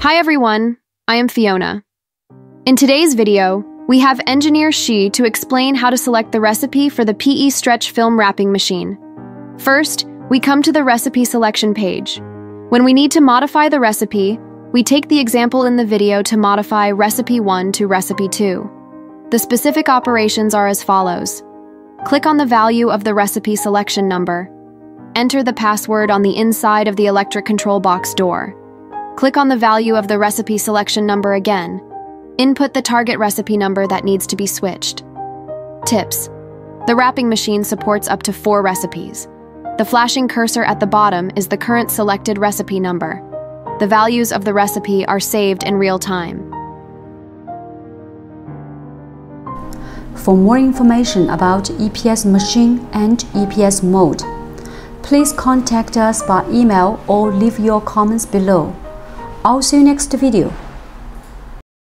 Hi everyone, I am Fiona. In today's video, we have engineer Shi to explain how to select the recipe for the PE Stretch Film Wrapping Machine. First, we come to the recipe selection page. When we need to modify the recipe, we take the example in the video to modify recipe 1 to recipe 2. The specific operations are as follows. Click on the value of the recipe selection number. Enter the password on the inside of the electric control box door. Click on the value of the recipe selection number again. Input the target recipe number that needs to be switched. Tips. The wrapping machine supports up to four recipes. The flashing cursor at the bottom is the current selected recipe number. The values of the recipe are saved in real time. For more information about EPS machine and EPS mold, please contact us by email or leave your comments below. I'll see you next video.